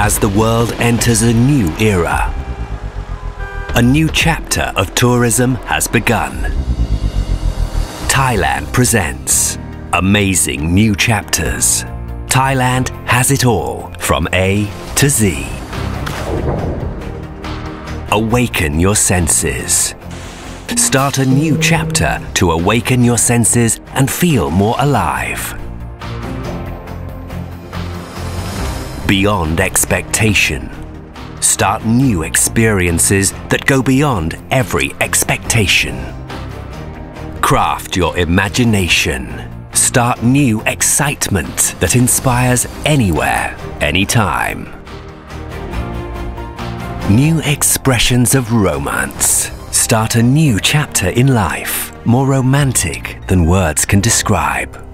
as the world enters a new era. A new chapter of tourism has begun. Thailand presents Amazing New Chapters. Thailand has it all from A to Z. Awaken your senses. Start a new chapter to awaken your senses and feel more alive. Beyond expectation. Start new experiences that go beyond every expectation. Craft your imagination. Start new excitement that inspires anywhere, anytime. New expressions of romance. Start a new chapter in life, more romantic than words can describe.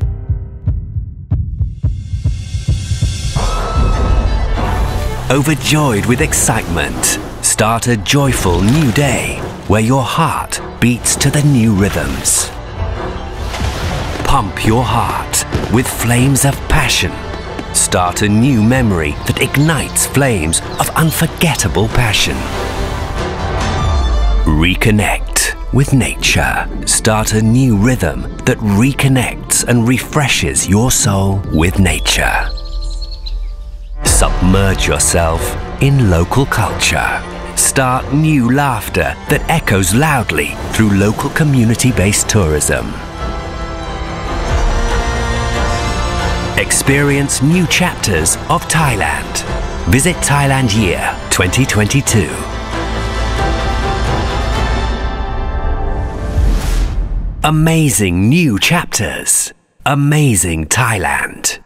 Overjoyed with excitement, start a joyful new day where your heart beats to the new rhythms. Pump your heart with flames of passion. Start a new memory that ignites flames of unforgettable passion. Reconnect with nature. Start a new rhythm that reconnects and refreshes your soul with nature. Submerge yourself in local culture. Start new laughter that echoes loudly through local community based tourism. Experience new chapters of Thailand. Visit Thailand Year 2022. Amazing new chapters. Amazing Thailand.